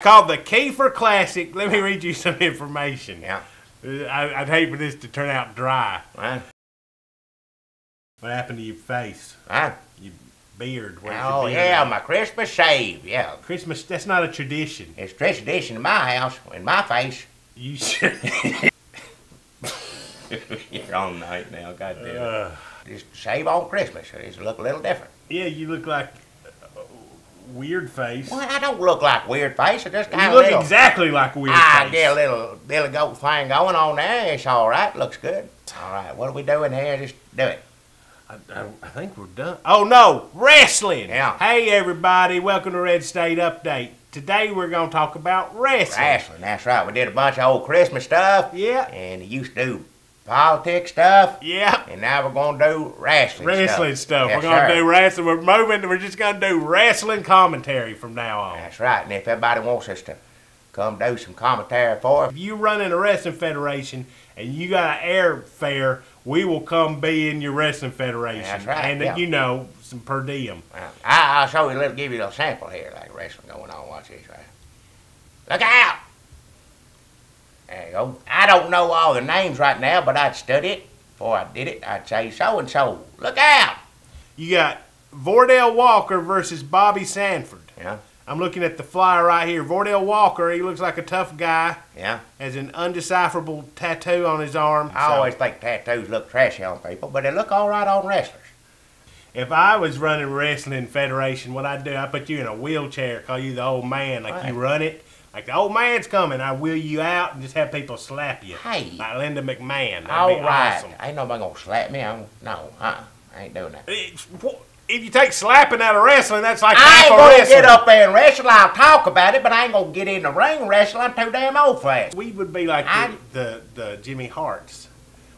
called the Kiefer Classic. Let me read you some information. Yeah. I, I'd hate for this to turn out dry. What happened to your face? Huh? Your beard? Where's Oh, your beard yeah, at? my Christmas shave. Yeah. Christmas, that's not a tradition. It's tradition in my house, in my face. You should. You're on night now, goddamn. Uh, Just shave on Christmas. Just look a little different. yeah, you look like weird face. Well, I don't look like weird face. I just You got a look little. exactly like weird I face. I get a little Billy Goat thing going on there. It's all right. Looks good. All right. What are we doing here? Just do it. I, I, I think we're done. Oh no, wrestling. Yeah. Hey everybody, welcome to Red State Update. Today we're gonna talk about wrestling. Wrestling. That's right. We did a bunch of old Christmas stuff. Yeah. And you used to do politics stuff. Yeah. And now we're going to do wrestling, Wrestling stuff. Yes, we're gonna sir. do wrestling. We're moving. We're just gonna do wrestling commentary from now on. That's right. And if everybody wants us to come do some commentary for us, If you run in a wrestling federation and you got an airfare, we will come be in your wrestling federation. That's right, And yeah. you know some per diem. I, I'll show you a little, give you a little sample here, like wrestling going on. Watch this, right? Look out! I don't know all the names right now, but I'd study it before I did it. I'd say so and so. Look out! You got Vordell Walker versus Bobby Sanford. Yeah, I'm looking at the flyer right here. Vordell Walker, he looks like a tough guy. yeah. Has an undecipherable tattoo on his arm. I So, always think tattoos look trashy on people, but they look all right on wrestlers. if I was running wrestling federation, what I'd do, I'd put you in a wheelchair, call you the old man, like you run it. Like the old man's coming, I wheel you out and just have people slap you. Hey. Like Linda McMahon. That'd All be right. awesome. Ain't nobody gonna slap me. I'm, no, uh, I ain't doing that. It's- If you take slapping out of wrestling, that's like I ain't gonna wrestling. get up there and wrestle. I'll talk about it, but I ain't gonna get in the ring and wrestle. I'm too damn old for that. We would be like I- the, the, the Jimmy Harts.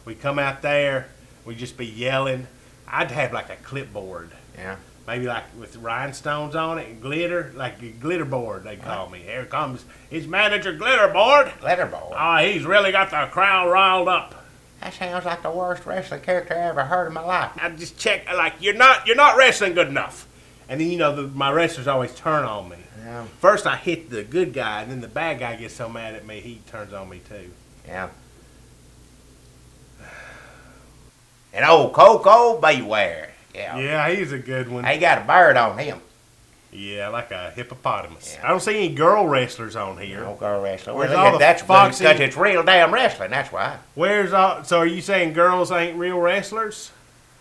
We come out there, we just be yelling. I'd have like a clipboard, Yeah. Maybe like with rhinestones on it and glitter, like a glitter board. They call me. Here comes his manager, glitter board. Letterboard. Oh, ah, he's really got the crowd riled up. That sounds like the worst wrestling character I ever heard in my life. I just check like you're not you're not wrestling good enough. And then you know the, my wrestlers always turn on me. Yeah. First I hit the good guy, and then the bad guy gets so mad at me he turns on me too. Yeah. And old Koko B. Ware. Yeah. Yeah, he's a good one. He got a bird on him. Yeah, like a hippopotamus. Yeah. I don't see any girl wrestlers on here. No girl wrestler. Where's Well, all the that's foxy- because it's real damn wrestling. That's why. Where's all? So are you saying girls ain't real wrestlers?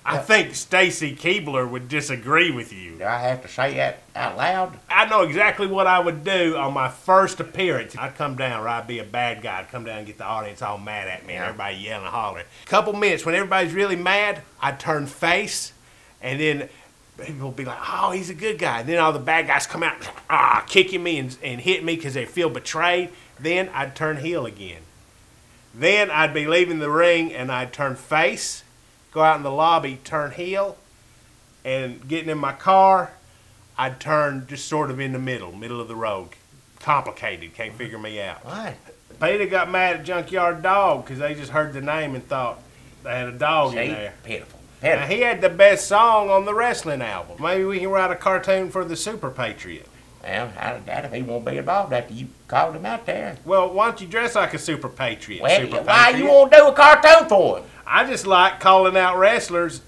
I Yeah. think Stacy Keibler would disagree with you. Do I have to say that out loud? I know exactly what I would do on my first appearance. I'd come down, or I'd be a bad guy. I'd come down and get the audience all mad at me and everybody yelling and hollering. Couple minutes when everybody's really mad, I'd turn face, and then people be like, "Oh, he's a good guy." And then all the bad guys come out, ah, kicking me and, and hitting me because they feel betrayed. Then I'd turn heel again. Then I'd be leaving the ring and I'd turn face, go out in the lobby, turn heel, and getting in my car, I'd turn just sort of in the middle, middle of the road. Complicated, can't figure me out. Why? PETA got mad at Junkyard Dog because they just heard the name and thought they had a dog in See? there. Pitiful. Now, he had the best song on the wrestling album. Maybe we can write a cartoon for the Super Patriot. Well, I, that if he won't be involved after you called him out there. Well, why don't you dress like a Super Patriot? Well, Super why Patriot? you won't do a cartoon for him? I just like calling out wrestlers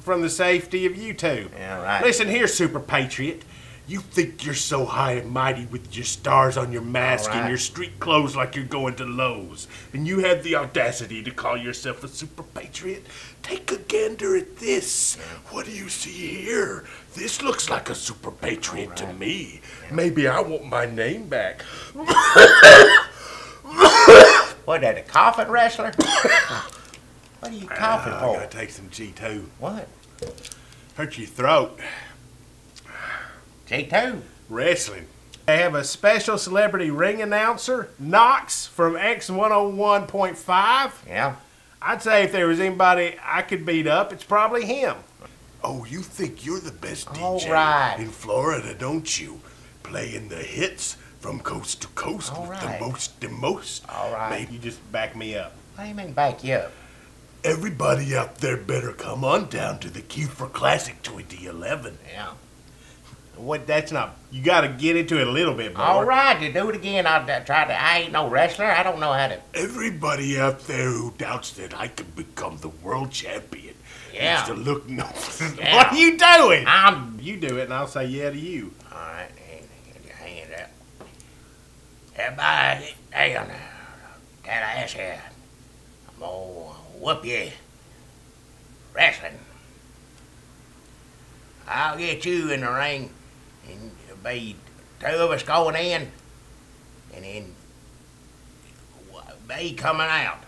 from the safety of YouTube. Yeah, right. Listen here, Super Patriot. You think you're so high and mighty with your stars on your mask All and your street clothes like you're going to Lowe's, and you have the audacity to call yourself a Super Patriot? Take a gander at this. What do you see here? This looks like a Super Patriot to me. Maybe I want my name back. What, that a coffin wrestler? what are you coughing Ah, I gotta take some G2. What? Hurt your throat. G2? Wrestling. They have a special celebrity ring announcer, Knox from X101.5. Yeah. I'd say if there was anybody I could beat up, it's probably him. Oh, you think you're the best All DJ right. in Florida, don't you? Playing the hits from coast to coast All with right. the most, the most. All right. Maybe you just back me up. What do you mean back you up? Everybody out there better come on down to the Kiefer Classic 2011. Yeah. What? That's not. You got to get into it a little bit more. All right, you do it again. I'll try to. I ain't no wrestler. I don't know how to. Everybody out there who doubts that I can become the world champion Yeah. needs to look no. Yeah. What are you doing? I'm. You do it, and I'll say yeah to you. All right, your hand up. Everybody, down now. That ass here. I'm gonna whoop you. Wrestling. I'll get you in the ring, and it'll be two of us going in, and then me coming out.